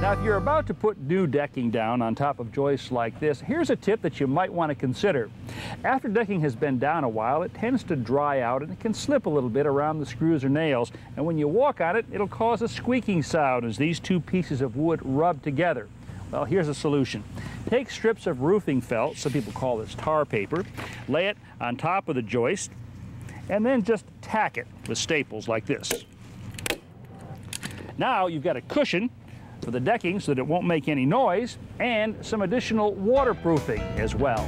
Now, if you're about to put new decking down on top of joists like this, here's a tip that you might want to consider. After decking has been down a while, it tends to dry out and it can slip a little bit around the screws or nails. And when you walk on it, it'll cause a squeaking sound as these two pieces of wood rub together. Well, here's a solution. Take strips of roofing felt, some people call this tar paper, lay it on top of the joist, and then just tack it with staples like this. Now you've got a cushion for the decking so that it won't make any noise and some additional waterproofing as well.